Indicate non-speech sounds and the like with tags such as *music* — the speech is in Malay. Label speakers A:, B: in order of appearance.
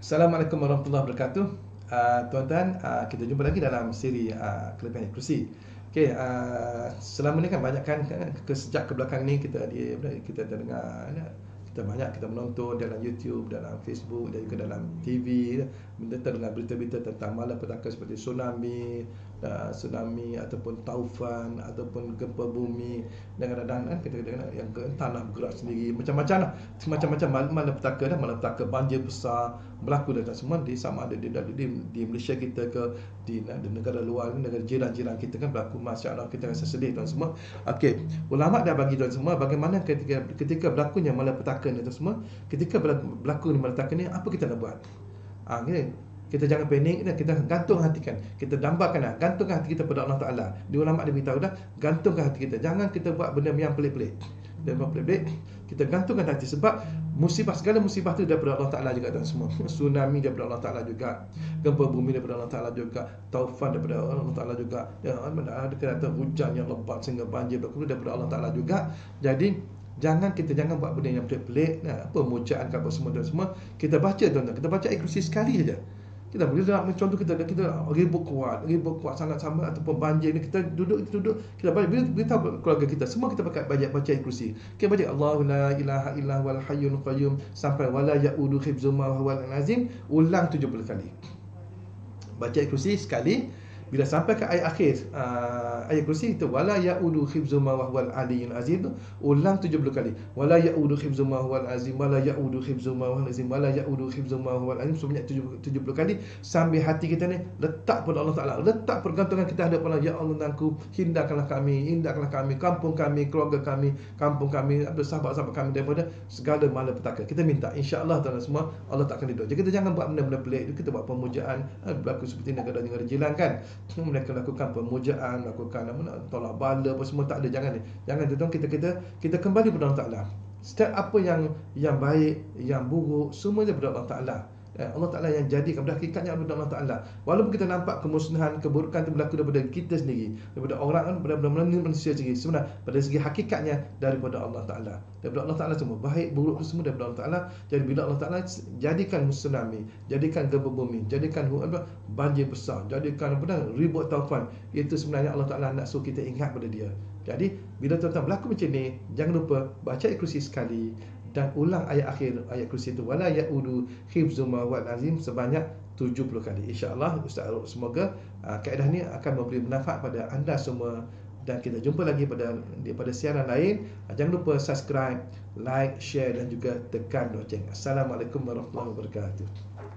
A: Assalamualaikum warahmatullahi wabarakatuh. Uh, tuan-tuan, uh, kita jumpa lagi dalam siri uh, kelebihan kursi. Okey, uh, selama ni kan banyak kan ke sejak ke belakang ni kita di kita dengar kita banyak kita menonton dalam YouTube, dalam Facebook dan juga dalam TV mendengar dengan berita-berita tentang malapetaka seperti tsunami, uh, tsunami ataupun taufan ataupun gempa bumi. Dan kadang-kadang kan kita dengar yang tanah bergerak sendiri macam-macam lah. Macam-macam malapetaka dah malapetaka banjir besar berlaku dan semua di sama ada di, di, di Malaysia kita ke di, di negara luar negara jiran-jiran kita kan berlaku. masya-Allah kita rasa sedih tuan semua. Okey ulama dah bagi tuan semua bagaimana ketika ketika berlakunya malapetaka ni tuan semua ketika berlaku ni malapetaka ni apa kita nak buat ah gini kita jangan panik dan kita gantung hati kan. Kita dambakan lah. Gantungkan hati kita pada Allah Ta'ala. Di ulama dia beritahu dah. Gantungkan hati kita. Jangan kita buat benda yang pelik-pelik. Dan pelik-pelik. Kita gantungkan hati. Sebab musibah, segala musibah tu daripada Allah Ta'ala juga dan semua. *laughs* Tsunami daripada Allah Ta'ala juga. Gempa bumi daripada Allah Ta'ala juga. Taufan daripada Allah Ta'ala juga. Ya, ada kata hujan yang lebat sehingga banjir berlaku daripada Allah Ta'ala juga. Jadi, Jangan kita jangan buat benda yang pelik-pelik. Nah, apa mujaan apa semua dan semua. Kita baca tuan-tuan. Kita baca inklusi sekali saja. Kita boleh nak contoh kita kita ribut kuat, ribut kuat sangat sama ataupun banjir ni kita duduk kita duduk kita balik bila beritahu keluarga kita semua kita pakai banyak baca kursi. Kita baca Allahu la ilaha illa huwal hayyul qayyum sampai wala yaudu hifzuma wa huwal azim ulang 70 kali. Baca kursi sekali bila sampai ke ayat akhir uh, ayat kursi itu wala yaudu khibzuma wa huwal aliyyul azim ulang 70 kali. Wala yaudu khibzuma wa huwal azim wala yaudu khibzuma wa huwal azim wala yaudu khibzuma wa huwal azim sebanyak 70, 70 kali sambil hati kita ni letak pada Allah Taala. Letak pergantungan kita hadapan Allah. Ya Allah nanku hindarkanlah kami hindarkanlah kami kampung kami keluarga kami kampung kami ada sahabat-sahabat kami daripada segala malapetaka. Kita minta insyaallah tuan semua Allah tak akan ridha jadi kita jangan buat benda-benda pelik. Kita buat pemujaan eh, berlaku seperti negara-negara jiran kan mereka lakukan pemujaan lakukan apa nak tolak bala apa semua tak ada. Jangan jangan tu kita kita kita kembali kepada Allah Taala. Setiap apa yang yang baik yang buruk semuanya kepada Allah Taala Allah Ta'ala yang jadikan pada hakikatnya Allah Ta'ala. Walaupun kita nampak kemusnahan, keburukan itu berlaku daripada kita sendiri Daripada orang daripada manusia sendiri. Sebenarnya pada segi hakikatnya daripada Allah Ta'ala. Daripada Allah Ta'ala semua Baik, buruk itu semua daripada Allah Ta'ala. Jadi bila Allah Ta'ala jadikan tsunami Jadikan gempa bumi Jadikan banjir besar Jadikan apa, ribut taufan Itu sebenarnya Allah Ta'ala nak suruh kita ingat pada dia. Jadi bila tuan-tuan berlaku macam ni Jangan lupa baca inklusi sekali dan ulang ayat akhir ayat kursi itu wala yaudu hifzuma wal azim sebanyak 70 kali. Insyaallah ustaz semoga uh, kaedah ni akan memberi manfaat pada anda semua. Dan kita jumpa lagi pada di pada siaran lain. Uh, jangan lupa subscribe like share dan juga tekan loceng assalamualaikum warahmatullahi wabarakatuh